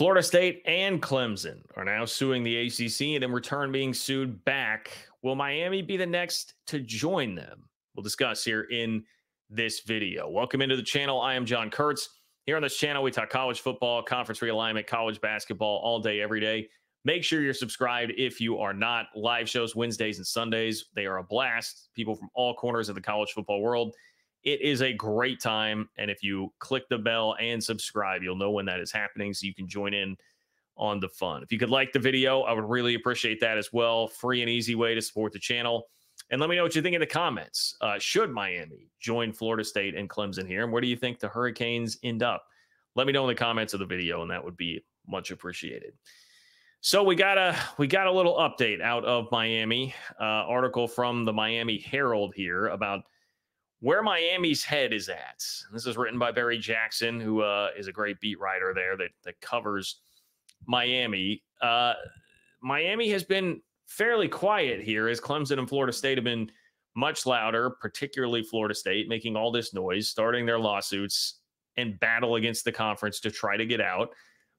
Florida State and Clemson are now suing the ACC and in return being sued back. Will Miami be the next to join them? We'll discuss here in this video. Welcome into the channel. I am John Kurtz. Here on this channel, we talk college football, conference realignment, college basketball all day, every day. Make sure you're subscribed if you are not. Live shows Wednesdays and Sundays. They are a blast. People from all corners of the college football world. It is a great time. And if you click the bell and subscribe, you'll know when that is happening so you can join in on the fun. If you could like the video, I would really appreciate that as well. Free and easy way to support the channel. And let me know what you think in the comments. Uh, should Miami join Florida State and Clemson here? And where do you think the Hurricanes end up? Let me know in the comments of the video, and that would be much appreciated. So we got a we got a little update out of Miami. Uh, article from the Miami Herald here about where Miami's head is at. This is written by Barry Jackson, who uh, is a great beat writer there that that covers Miami. Uh, Miami has been fairly quiet here as Clemson and Florida State have been much louder, particularly Florida State, making all this noise, starting their lawsuits and battle against the conference to try to get out.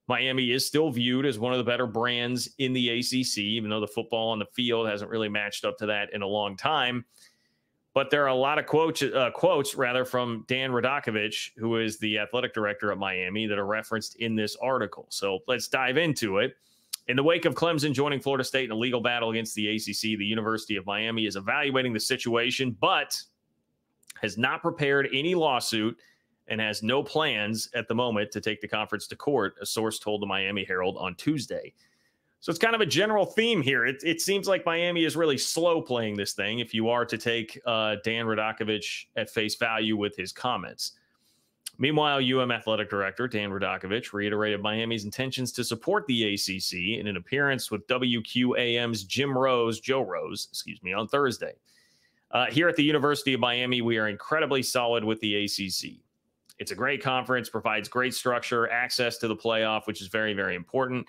Miami is still viewed as one of the better brands in the ACC, even though the football on the field hasn't really matched up to that in a long time. But there are a lot of quotes, uh, quotes rather, from Dan Radakovich, who is the athletic director at Miami, that are referenced in this article. So let's dive into it. In the wake of Clemson joining Florida State in a legal battle against the ACC, the University of Miami is evaluating the situation, but has not prepared any lawsuit and has no plans at the moment to take the conference to court, a source told the Miami Herald on Tuesday. So it's kind of a general theme here. It, it seems like Miami is really slow playing this thing if you are to take uh, Dan Radakovich at face value with his comments. Meanwhile, UM athletic director Dan Radakovich reiterated Miami's intentions to support the ACC in an appearance with WQAM's Jim Rose, Joe Rose, excuse me, on Thursday. Uh, here at the University of Miami, we are incredibly solid with the ACC. It's a great conference, provides great structure, access to the playoff, which is very, very important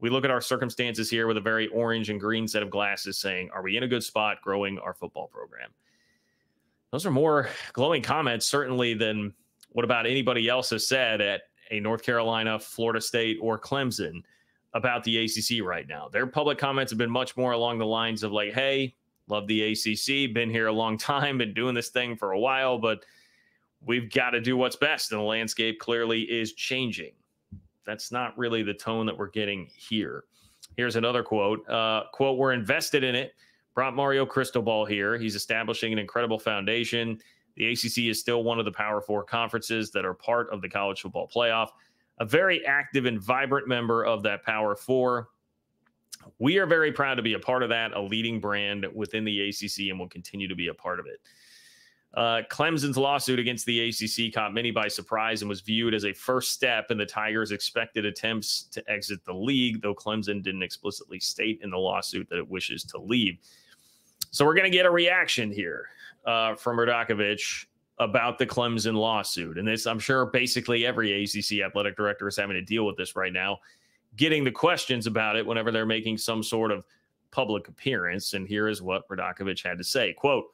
we look at our circumstances here with a very orange and green set of glasses saying, are we in a good spot growing our football program? Those are more glowing comments, certainly, than what about anybody else has said at a North Carolina, Florida State, or Clemson about the ACC right now. Their public comments have been much more along the lines of, like, hey, love the ACC, been here a long time, been doing this thing for a while, but we've got to do what's best. And the landscape clearly is changing that's not really the tone that we're getting here. Here's another quote. Uh, quote, we're invested in it. Brought Mario Cristobal here. He's establishing an incredible foundation. The ACC is still one of the Power Four conferences that are part of the college football playoff. A very active and vibrant member of that Power Four. We are very proud to be a part of that, a leading brand within the ACC, and will continue to be a part of it. Uh, Clemson's lawsuit against the ACC caught many by surprise and was viewed as a first step in the Tigers' expected attempts to exit the league, though Clemson didn't explicitly state in the lawsuit that it wishes to leave. So we're going to get a reaction here uh, from Radakovich about the Clemson lawsuit. And this, I'm sure, basically every ACC athletic director is having to deal with this right now, getting the questions about it whenever they're making some sort of public appearance. And here is what Radakovich had to say quote,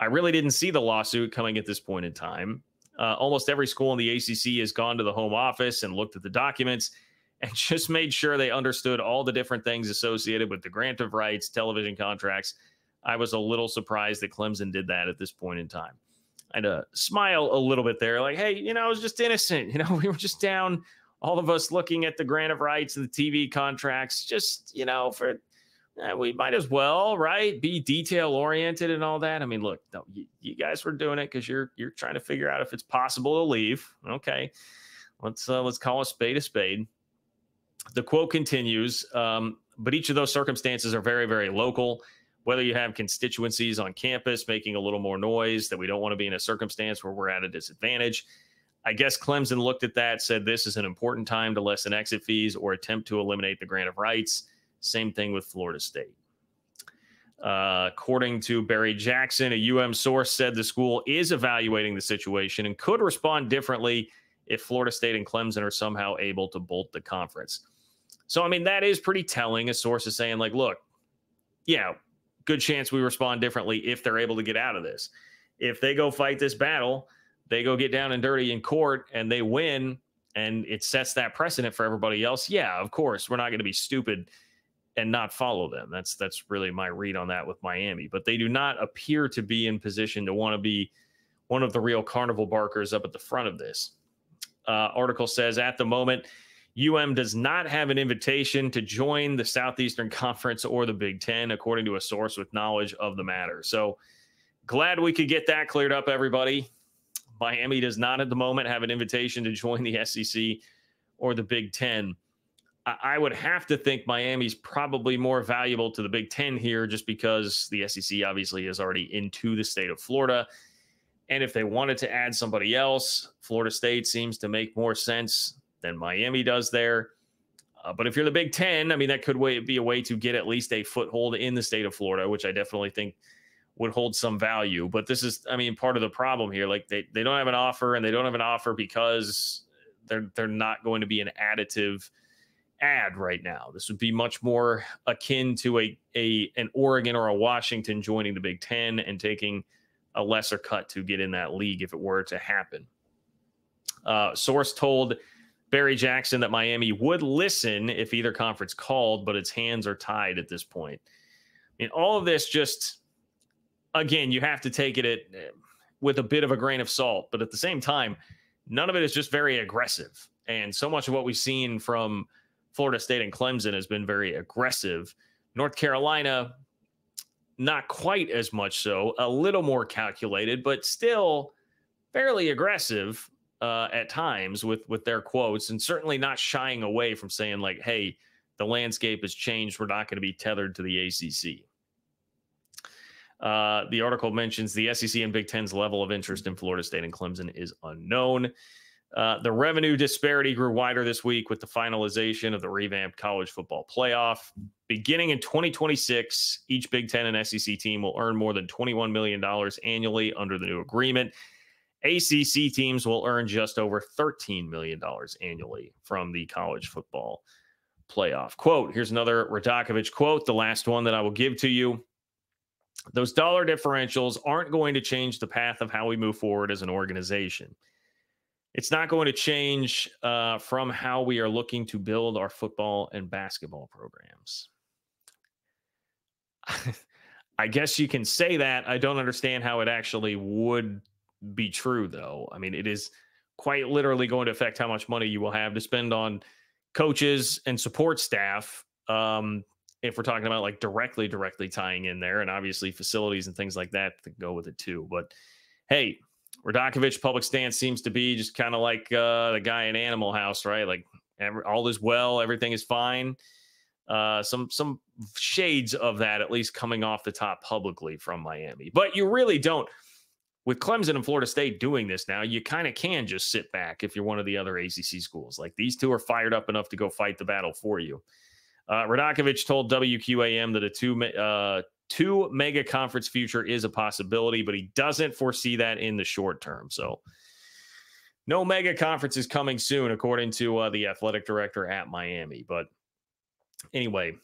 I really didn't see the lawsuit coming at this point in time. Uh, almost every school in the ACC has gone to the home office and looked at the documents and just made sure they understood all the different things associated with the grant of rights, television contracts. I was a little surprised that Clemson did that at this point in time. I had to smile a little bit there, like, hey, you know, I was just innocent. You know, we were just down, all of us looking at the grant of rights and the TV contracts, just, you know, for eh, we might as well, right? Be detail oriented and all that. I mean, look, no, you, you, guys were doing it because you're you're trying to figure out if it's possible to leave. Okay, let's uh, let's call a spade a spade. The quote continues, um, but each of those circumstances are very very local. Whether you have constituencies on campus making a little more noise, that we don't want to be in a circumstance where we're at a disadvantage. I guess Clemson looked at that, said this is an important time to lessen exit fees or attempt to eliminate the grant of rights same thing with Florida State. Uh, according to Barry Jackson, a UM source said the school is evaluating the situation and could respond differently if Florida State and Clemson are somehow able to bolt the conference. So, I mean, that is pretty telling. A source is saying, like, look, yeah, good chance we respond differently if they're able to get out of this. If they go fight this battle, they go get down and dirty in court and they win, and it sets that precedent for everybody else. Yeah, of course, we're not going to be stupid and not follow them. That's that's really my read on that with Miami. But they do not appear to be in position to want to be one of the real carnival barkers up at the front of this. Uh, article says at the moment, UM does not have an invitation to join the Southeastern Conference or the Big Ten, according to a source with knowledge of the matter. So glad we could get that cleared up, everybody. Miami does not at the moment have an invitation to join the SEC or the Big Ten. I would have to think Miami's probably more valuable to the Big Ten here just because the SEC obviously is already into the state of Florida. And if they wanted to add somebody else, Florida State seems to make more sense than Miami does there. Uh, but if you're the Big Ten, I mean, that could be a way to get at least a foothold in the state of Florida, which I definitely think would hold some value. But this is, I mean, part of the problem here. Like they, they don't have an offer, and they don't have an offer because they're they're not going to be an additive add right now. This would be much more akin to a a an Oregon or a Washington joining the Big Ten and taking a lesser cut to get in that league if it were to happen. Uh, source told Barry Jackson that Miami would listen if either conference called, but its hands are tied at this point. I mean, all of this just, again, you have to take it at, with a bit of a grain of salt, but at the same time, none of it is just very aggressive. And so much of what we've seen from Florida State and Clemson has been very aggressive. North Carolina, not quite as much so, a little more calculated, but still fairly aggressive uh, at times with with their quotes, and certainly not shying away from saying like, "Hey, the landscape has changed. We're not going to be tethered to the ACC." Uh, the article mentions the SEC and Big Ten's level of interest in Florida State and Clemson is unknown. Uh, the revenue disparity grew wider this week with the finalization of the revamped college football playoff. Beginning in 2026, each Big Ten and SEC team will earn more than $21 million annually under the new agreement. ACC teams will earn just over $13 million annually from the college football playoff. Quote Here's another Radakovich quote, the last one that I will give to you. Those dollar differentials aren't going to change the path of how we move forward as an organization. It's not going to change uh, from how we are looking to build our football and basketball programs. I guess you can say that. I don't understand how it actually would be true, though. I mean, it is quite literally going to affect how much money you will have to spend on coaches and support staff. Um, if we're talking about like directly, directly tying in there, and obviously facilities and things like that that go with it too. But hey, Radakovich public stance seems to be just kind of like uh, the guy in Animal House, right? Like every, all is well, everything is fine. Uh, some some shades of that at least coming off the top publicly from Miami, but you really don't with Clemson and Florida State doing this now, you kind of can just sit back if you're one of the other ACC schools. Like these two are fired up enough to go fight the battle for you. Uh, Radakovich told WQAM that a two uh, two mega conference future is a possibility, but he doesn't foresee that in the short term. So no mega conference is coming soon, according to uh, the athletic director at Miami. But anyway,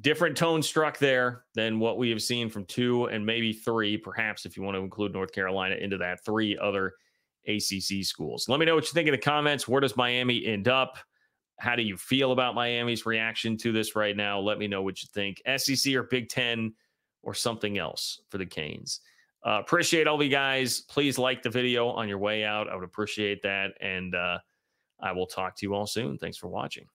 different tone struck there than what we have seen from two and maybe three, perhaps if you want to include North Carolina into that, three other ACC schools. Let me know what you think in the comments. Where does Miami end up? How do you feel about Miami's reaction to this right now? Let me know what you think. SEC or Big Ten or something else for the Canes. Uh, appreciate all of you guys. Please like the video on your way out. I would appreciate that. And uh, I will talk to you all soon. Thanks for watching.